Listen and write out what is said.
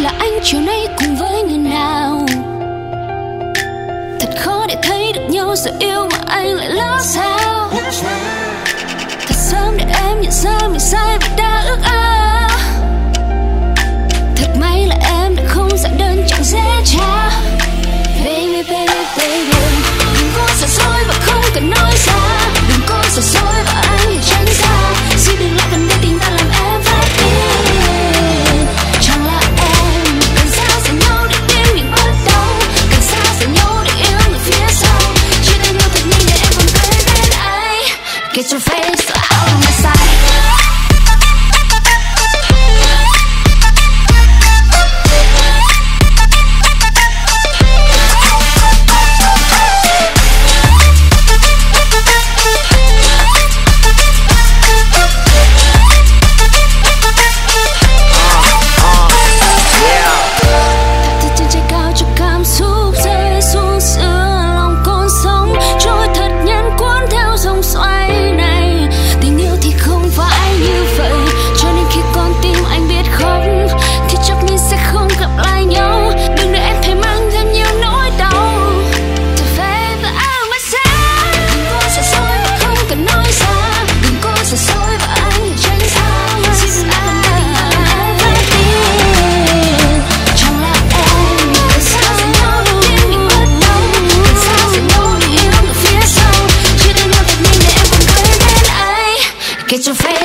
là anh chiều nay cùng với người nào? Thật khó để thấy được nhau giờ yêu mà anh lại lỡ sao? Thật sớm để em nhận ra mình sai Get your face. your face